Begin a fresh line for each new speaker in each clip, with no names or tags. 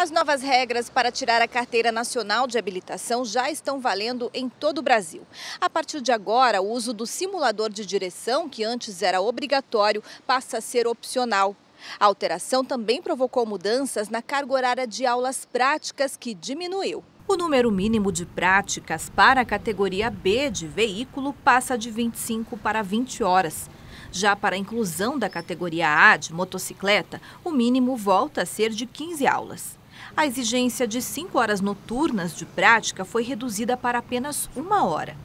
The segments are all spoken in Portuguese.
As novas regras para tirar a carteira nacional de habilitação já estão valendo em todo o Brasil. A partir de agora, o uso do simulador de direção, que antes era obrigatório, passa a ser opcional. A alteração também provocou mudanças na carga horária de aulas práticas, que diminuiu. O número mínimo de práticas para a categoria B de veículo passa de 25 para 20 horas. Já para a inclusão da categoria A de motocicleta, o mínimo volta a ser de 15 aulas. A exigência de 5 horas noturnas de prática foi reduzida para apenas uma hora.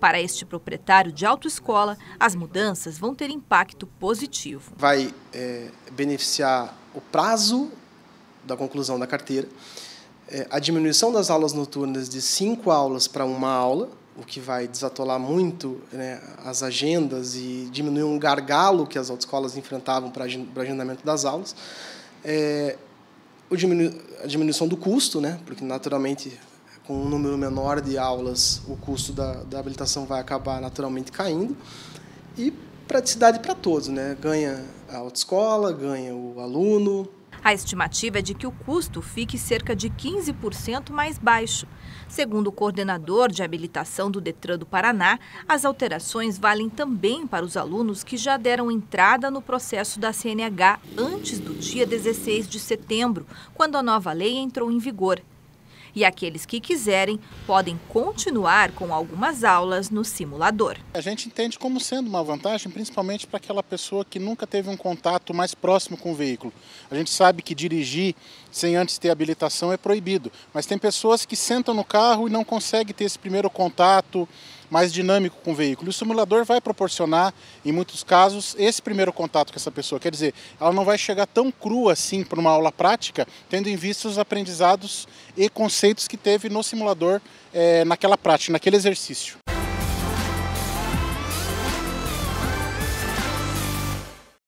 Para este proprietário de autoescola, as mudanças vão ter impacto positivo.
Vai é, beneficiar o prazo da conclusão da carteira, é, a diminuição das aulas noturnas de cinco aulas para uma aula, o que vai desatolar muito né, as agendas e diminuir um gargalo que as autoescolas enfrentavam para o agendamento das aulas. É, diminu a diminuição do custo, né, porque naturalmente com um número menor de aulas o custo da, da habilitação vai acabar naturalmente caindo. E praticidade para todos, né? ganha a autoescola, ganha o aluno,
a estimativa é de que o custo fique cerca de 15% mais baixo. Segundo o coordenador de habilitação do Detran do Paraná, as alterações valem também para os alunos que já deram entrada no processo da CNH antes do dia 16 de setembro, quando a nova lei entrou em vigor e aqueles que quiserem podem continuar com algumas aulas no simulador.
A gente entende como sendo uma vantagem, principalmente para aquela pessoa que nunca teve um contato mais próximo com o veículo. A gente sabe que dirigir sem antes ter habilitação é proibido, mas tem pessoas que sentam no carro e não conseguem ter esse primeiro contato mais dinâmico com o veículo. E o simulador vai proporcionar, em muitos casos, esse primeiro contato com essa pessoa. Quer dizer, ela não vai chegar tão crua assim para uma aula prática, tendo em vista os aprendizados e conceitos que teve no simulador é, naquela prática, naquele exercício.